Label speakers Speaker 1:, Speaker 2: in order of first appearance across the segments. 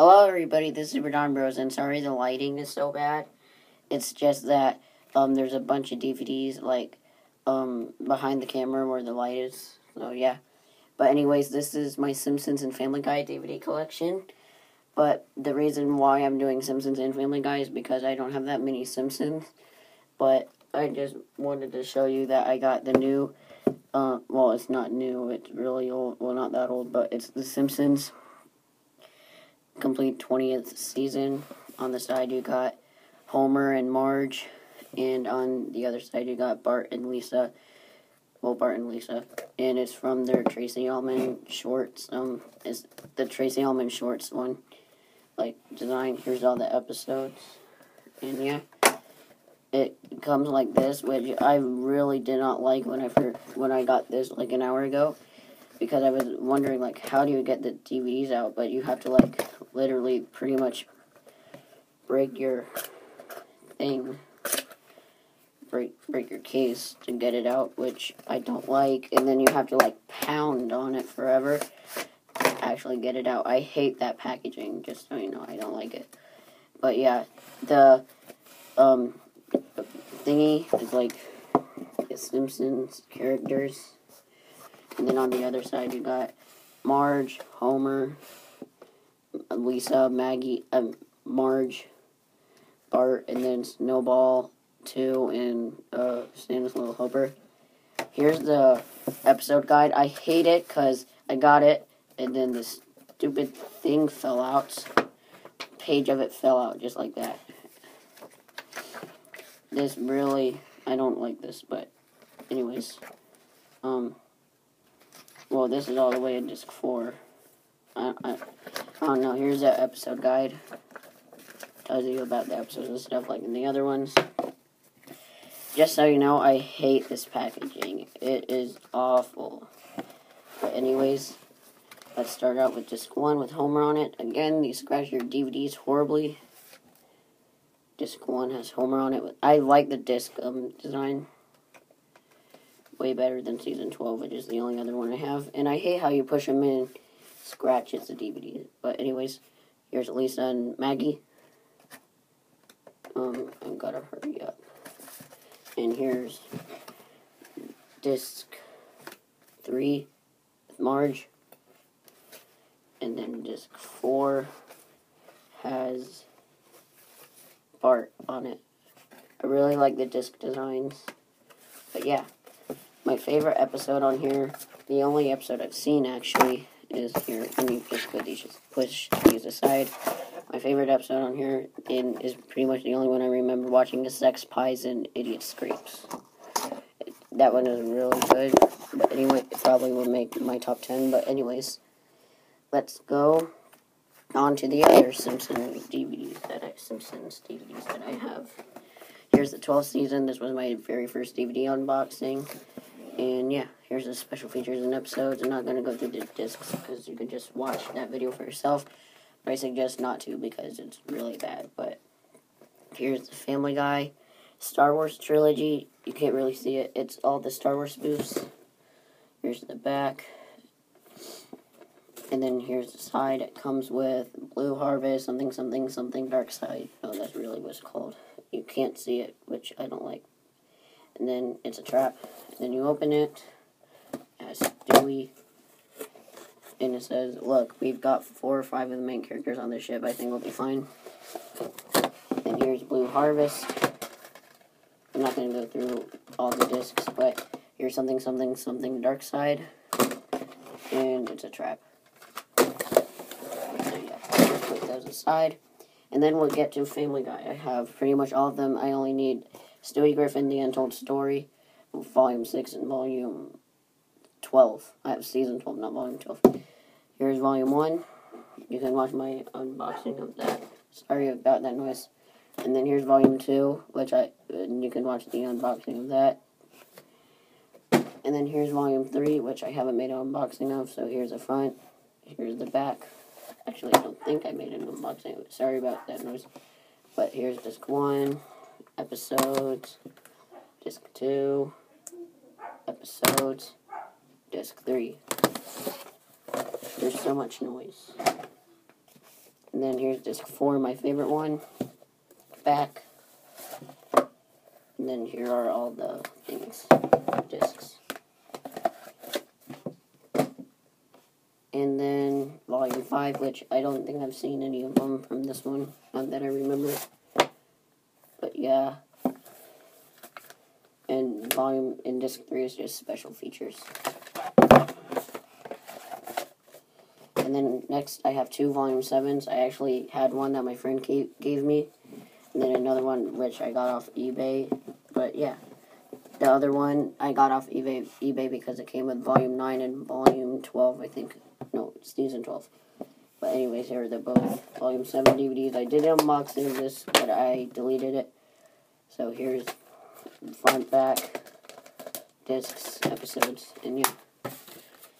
Speaker 1: Hello, everybody. This is Super Bros, and sorry the lighting is so bad. It's just that um, there's a bunch of DVDs like um, behind the camera where the light is. So yeah. But anyways, this is my Simpsons and Family Guy DVD collection. But the reason why I'm doing Simpsons and Family Guy is because I don't have that many Simpsons. But I just wanted to show you that I got the new. Uh, well, it's not new. It's really old. Well, not that old, but it's The Simpsons complete 20th season. On the side, you got Homer and Marge, and on the other side, you got Bart and Lisa. Well, Bart and Lisa, and it's from their Tracey Ullman shorts. Um, it's the Tracey Ullman shorts one, like design. Here's all the episodes, and yeah, it comes like this, which I really did not like when I first when I got this like an hour ago because I was wondering like how do you get the DVDs out, but you have to like literally pretty much break your thing, break break your case to get it out, which I don't like, and then you have to like pound on it forever to actually get it out. I hate that packaging. Just so you know, I don't like it. But yeah, the um thingy is like the Simpsons characters and then on the other side, you got Marge, Homer, Lisa, Maggie, um, Marge, Bart, and then Snowball, too, and uh, Santa's Little Helper. Here's the episode guide. I hate it because I got it, and then this stupid thing fell out. Page of it fell out just like that. This really, I don't like this, but anyways, um. Well, this is all the way in disc four. I, I, don't know. Here's that episode guide. Tells you about the episodes and stuff like in the other ones. Just so you know, I hate this packaging. It is awful. But anyways, let's start out with disc one with Homer on it. Again, these scratch your DVDs horribly. Disc one has Homer on it. I like the disc um, design way better than season 12, which is the only other one I have. And I hate how you push them in, scratches the DVD. But anyways, here's Lisa and Maggie. Um, I've got to hurry up. And here's disc 3 Marge. And then disc 4 has Bart on it. I really like the disc designs. But yeah my favorite episode on here, the only episode I've seen actually, is here. Let me just put these, push these aside. My favorite episode on here in, is pretty much the only one I remember watching is Sex Pies and Idiot Scrapes. That one is really good. But anyway, it probably will make my top 10. But anyways, let's go on to the other Simpsons DVDs that I, Simpsons DVDs that I have. Here's the 12th season. This was my very first DVD unboxing. And yeah, here's the special features and episodes. I'm not going to go through the discs because you can just watch that video for yourself. But I suggest not to because it's really bad. But here's the Family Guy Star Wars trilogy. You can't really see it. It's all the Star Wars spoofs. Here's the back. And then here's the side. It comes with Blue Harvest, something, something, something, Dark Side. Oh, that's really what it's called. You can't see it, which I don't like and then it's a trap. And then you open it, as Dewey, and it says, look, we've got four or five of the main characters on this ship, I think we'll be fine. And here's Blue Harvest. I'm not going to go through all the discs, but here's something, something, something, Dark Side, and it's a trap. So yeah, put those aside. And then we'll get to Family Guy. I have pretty much all of them. I only need Stewie Griffin, The Untold Story, Volume 6 and Volume 12. I have Season 12, not Volume 12. Here's Volume 1. You can watch my unboxing of that. Sorry about that noise. And then here's Volume 2, which I, you can watch the unboxing of that. And then here's Volume 3, which I haven't made an unboxing of, so here's the front. Here's the back. Actually, I don't think I made an unboxing. Sorry about that noise. But here's disc 1 episodes, disc 2, episodes, disc 3. There's so much noise. And then here's disc four, my favorite one. Back. And then here are all the things, discs. And then volume five, which I don't think I've seen any of them from this one, not that I remember. Yeah. And volume in disc three is just special features. And then next, I have two volume sevens. I actually had one that my friend gave, me, and then another one which I got off eBay. But yeah, the other one I got off eBay eBay because it came with volume nine and volume twelve. I think no, it's season twelve. But anyways, here are the both volume seven DVDs. I did an unboxing this, but I deleted it. So here's front, back, discs, episodes, and yeah.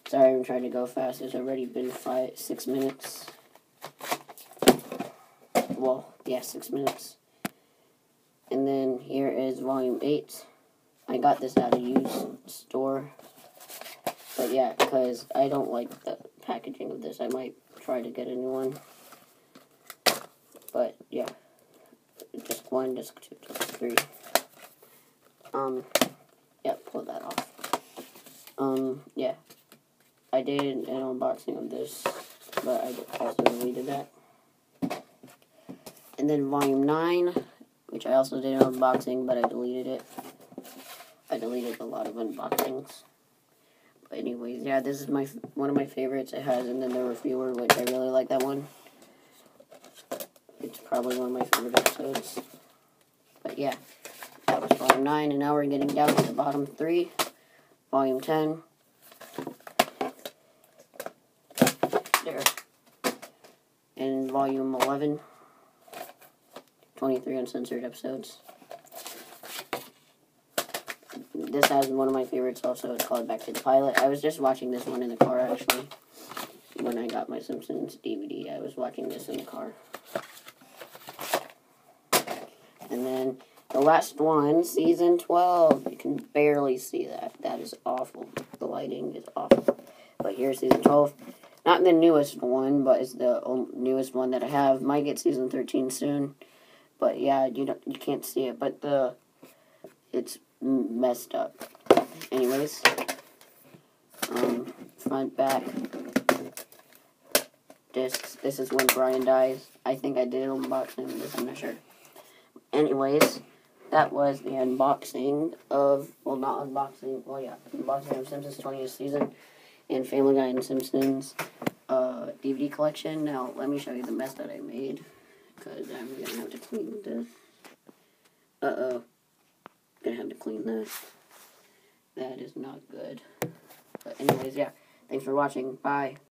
Speaker 1: Sorry, I'm trying to go fast. It's already been five, six minutes. Well, yeah, six minutes. And then here is volume eight. I got this at a used store. But yeah, because I don't like the packaging of this. I might try to get a new one. But yeah, disc one, disc two, disc three. Um, yeah, pull that off. Um, yeah. I did an unboxing of this, but I also deleted that. And then volume 9, which I also did an unboxing, but I deleted it. I deleted a lot of unboxings. But anyways, yeah, this is my one of my favorites. It has, and then the reviewer, which I really like that one. Probably one of my favorite episodes. But yeah, that was volume 9, and now we're getting down to the bottom three. Volume 10. There. And volume 11. 23 uncensored episodes. This has one of my favorites also. It's called Back to the Pilot. I was just watching this one in the car actually. When I got my Simpsons DVD, I was watching this in the car. And then the last one, season 12. You can barely see that. That is awful. The lighting is awful. But here's season 12. Not the newest one, but it's the newest one that I have. Might get season 13 soon. But yeah, you don't you can't see it, but the it's messed up. Anyways, um, front back discs. This is when Brian dies. I think I did unboxing of this. I'm not sure. Anyways, that was the unboxing of well, not unboxing. Well, yeah, unboxing of Simpsons 20th season and Family Guy and Simpsons uh, DVD collection. Now, let me show you the mess that I made because I'm to have to clean this. Uh-oh. Gonna have to clean this. That is not good. But anyways, yeah. Thanks for watching. Bye.